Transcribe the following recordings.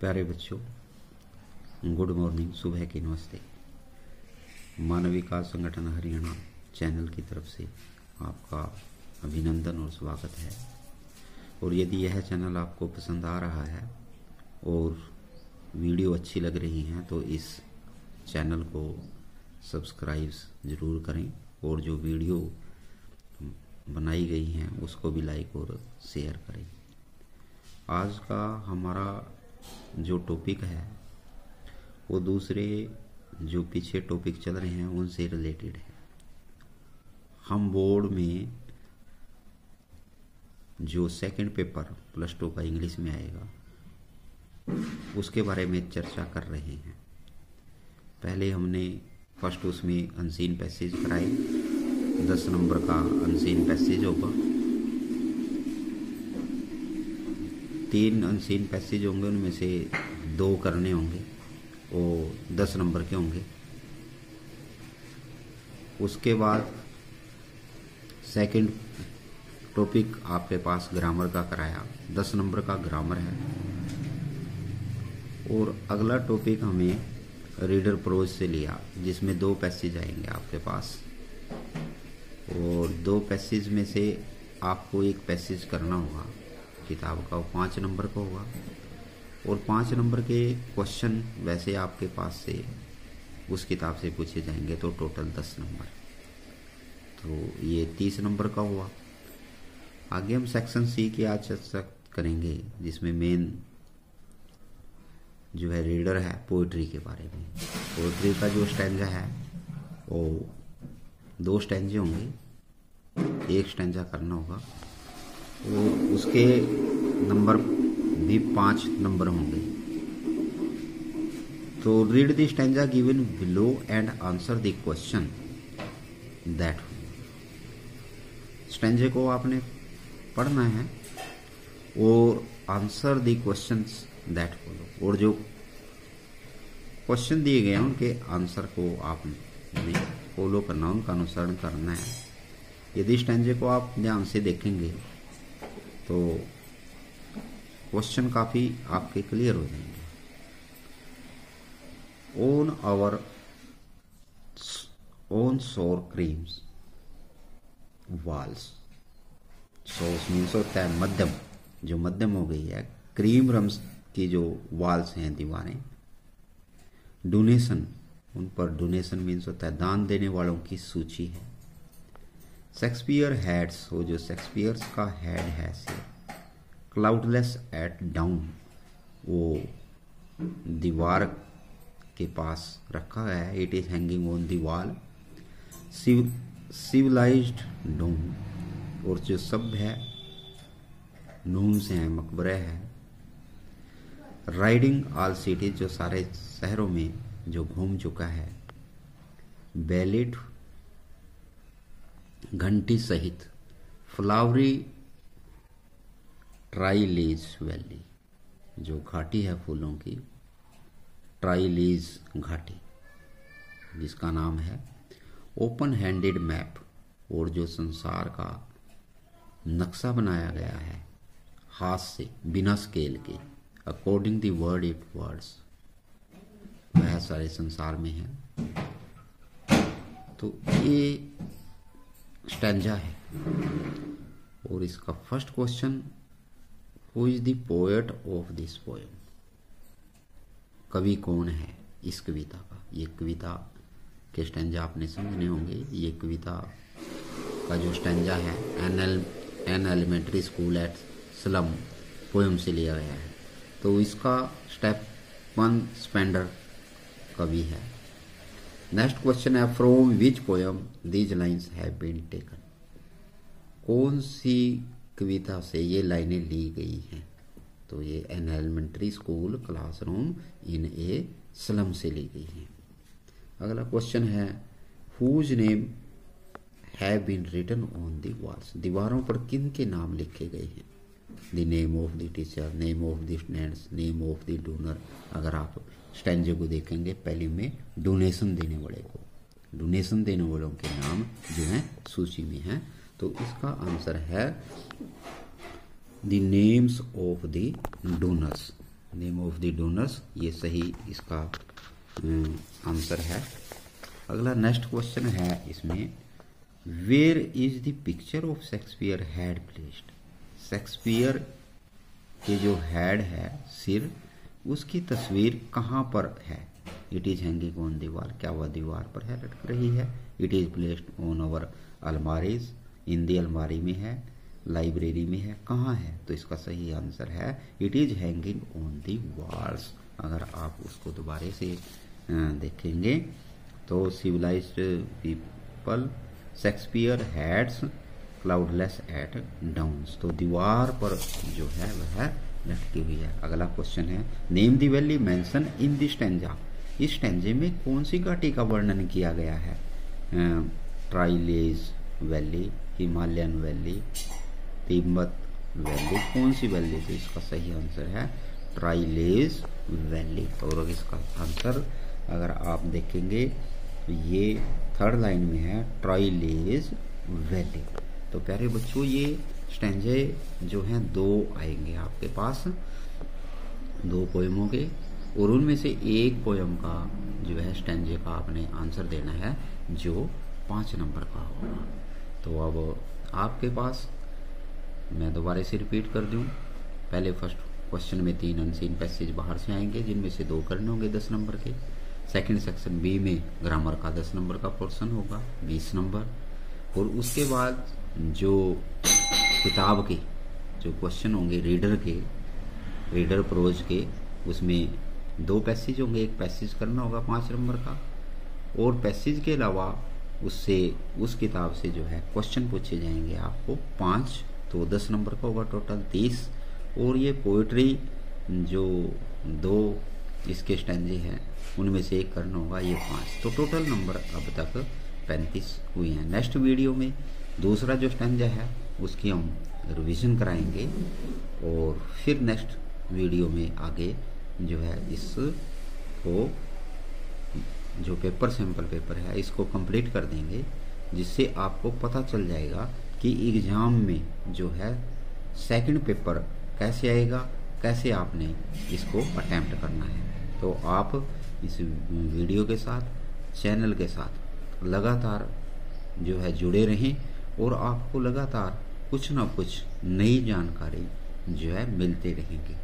प्यारे बच्चों, good morning, सुबह के नमस्ते। मानव विकास संगठन हरियाणा चैनल की तरफ़ से आपका अभिनंदन और स्वागत है। और यदि यह चैनल आपको पसंद आ रहा है और वीडियो अच्छी लग रही हैं तो इस चैनल को सब्सक्राइब ज़रूर करें और जो वीडियो बनाई गई हैं, उसको भी लाइक और शेयर करें। आज का हमारा जो टॉपिक है, वो दूसरे जो पीछे टॉपिक चल रहे हैं, उनसे रिलेटेड है। हम बोर्ड में जो सेकंड पेपर प्लस टू का इंग्लिश में आएगा, उसके बारे में चर्चा कर रहे हैं। पहले हमने फ़र्स्ट उसमें अनसीन पैसेज कराए दस नंबर का अनसीन पैसेज होगा। तीन अनसीन पैसेज होंगे, उनमें से दो करने होंगे, वो दस नंबर के होंगे। उसके बाद सेकंड टॉपिक आपके पास ग्रामर का कराया। दस नंबर का ग्रामर है। और अगला टॉपिक हमें रीडर प्रोज से लिया, जिसमें दो पैसेज आएँगे आपके पास। और दो पैसेज में से आपको एक पैसेज करना होगा। किताब का, वो पाँच नंबर का होगा और पाँच नंबर के क्वेश्चन वैसे आपके पास से उस किताब से पूछे जाएँगे तो टोटल दस नंबर। तो ये तीस नंबर का हुआ। आगे हम सेक्शन सी की आज चर्चा करेंगे, जिसमें मेन जो है रीडर है पोइट्री के बारे में। पोइट्री का जो स्टैंजा है, वो दो स्टैंजे होंगे। एक स्टैंजा करना होगा। उसके नंबर भी पाँच नंबर होंगे। तो read the stanza given below and answer the question that स्टैंजे को आपने पढ़ना है और answer the question that follow और जो क्वेश्चन दिए गए हैं, उनके आंसर को आपने फॉलो करना, उनका अनुसरण करना है। यदि स्टैंजे को आप ध्यान से देखेंगे तो क्वेश्चन काफ़ी आपके क्लियर हो जाएँगे। On our own sour creams walls sours means होता है मध्यम, जो मध्यम हो गई है। क्रीम रम्स की जो वाल्स हैं, दीवारें डोनेशन उन पर डोनेशन मीन्स होता है दान देने वालों की सूची है। शेक्सपियर हेड्स वो जो शेक्सपियर का हेड है से क्लाउडलेस एट डाउन वो दीवार के पास रखा है इट इज़ हैंगिंग ऑन दीवार सिविलाइज्ड डोम और जो सब है नून्स हैं, मकबरे हैं। राइडिंग ऑल सिटीज़ जो सारे शहरों में जो घूम चुका है बैलेट घंटी सहित, फ्लावरी ट्राईलीज वैली, जो घाटी है फूलों की ट्राईलीज घाटी, जिसका नाम है ओपन हैंडेड मैप, और जो संसार का नक्शा बनाया गया है, हाथ से, बिना स्केल के according the word it words वह सारे संसार में है। तो ये स्टैंजा है। और इसका first question who is the poet of this poem कवि कौन है इस कविता का? ये कविता के स्टैंजा आपने समझने होंगे। ये कविता का जो स्टैंजा है an L an elementary school at slum poem से लिया गया है। तो इसका स्टेप वन स्पेंडर कवि है। नेक्स्ट क्वेश्चन है from which poem these lines have been taken कौन सी कविता से ये लाइनें ली गई हैं? तो ये an elementary school classroom in a slum से ली गई है। अगला क्वेश्चन है whose name have been written on the walls दीवारों पर किन के नाम लिखे गए हैं? The name of the teacher name of the students name of the donor अगर आप स्टैंजे को देखेंगे, पहले में डोनेशन देने वाले को। डोनेशन देने वालों के नाम जो है, सूची में है। तो इसका आंसर है the names of the donors name of the donors ये सही इसका आंसर है। अगला नेक्स्ट क्वेश्चन है इसमें where is the picture of Shakespeare had placed Shakespeare के जो हेड है, सिर, उसकी तस्वीर कहाँ पर है? इट इज़ हैंगिंग ऑन दीवार। क्या वह दीवार पर है? लटक रही है। It is placed on our अलमारीज। In the अलमारी में है, लाइब्रेरी में है। कहाँ है? तो इसका सही आंसर है it is hanging on the walls अगर आप उसको दोबारे से देखेंगे तो civilized people Shakespeare heads cloudless at downs तो दीवार पर जो है, वह लटकी हुई है। अगला क्वेश्चन है name the valley mention in this stanza इस स्टेंजे में कौन सी घाटी का वर्णन किया गया है? Tyrolese valley Himalayan valley Tibet valley कौन सी वैली तो इसका सही आंसर है? ट्राइलेज वैली और इसका आंसर अगर आप देखेंगे, ये थर्ड लाइन में है ट्राइलेज वैली तो प्यारे बच्चों, ये स्टेंजे जो हैं, दो आएँगे आपके पास। दो पोएमों के और उनमें से एक पोएम का जो है, स्टेंजे का आपने आंसर देना है, जो पाँच नंबर का होगा। तो अब आपके पास, मैं दोबारा से रिपीट कर दूँ। पहले फ़र्स्ट क्वेश्चन में तीन अनसीन पैसेज बाहर से आएँगे, जिनमें से दो करने होंगे दस नंबर के। सेकंड सेक्शन बी में ग्रामर का दस नंबर का पोर्शन होगा, बीस नंबर और उसके बाद जो किताब के, जो क्वेश्चन होंगे रीडर के रीडर प्रोज के, उसमें दो पैसेज होंगे, एक पैसेज करना होगा पाँच नंबर का, और पैसेज के अलावा उससे, उस किताब से जो है क्वेश्चन पूछे जाएँगे आपको पाँच तो दस नंबर का होगा टोटल तीस, और ये पोइट्री जो दो इसके स्टैंडे हैं, उनमें से एक करना होगा, ये पाँच। तो टोटल नंबर अब तक पैंतीस हुए हैं। नेक्स्ट वीडियो में दूसरा जो स्टैंजा है, उसकी हम रिवीजन कराएँगे और फिर नेक्स्ट वीडियो में आगे जो है इस को जो पेपर सैंपल पेपर है, इसको कंप्लीट कर देंगे, जिससे आपको पता चल जाएगा कि एग्ज़ाम में जो है सेकंड पेपर कैसे आएगा, कैसे आपने इसको अटैम्प्ट करना है। तो आप इस वीडियो के साथ चैनल के साथ लगातार जो है जुड़े रहें और आपको लगातार कुछ ना कुछ नई जानकारी जो है मिलते रहेंगे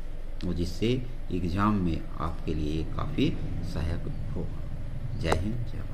और जिससे एग्ज़ाम में आपके लिए काफ़ी सहायक होगा। जय हिंद, जय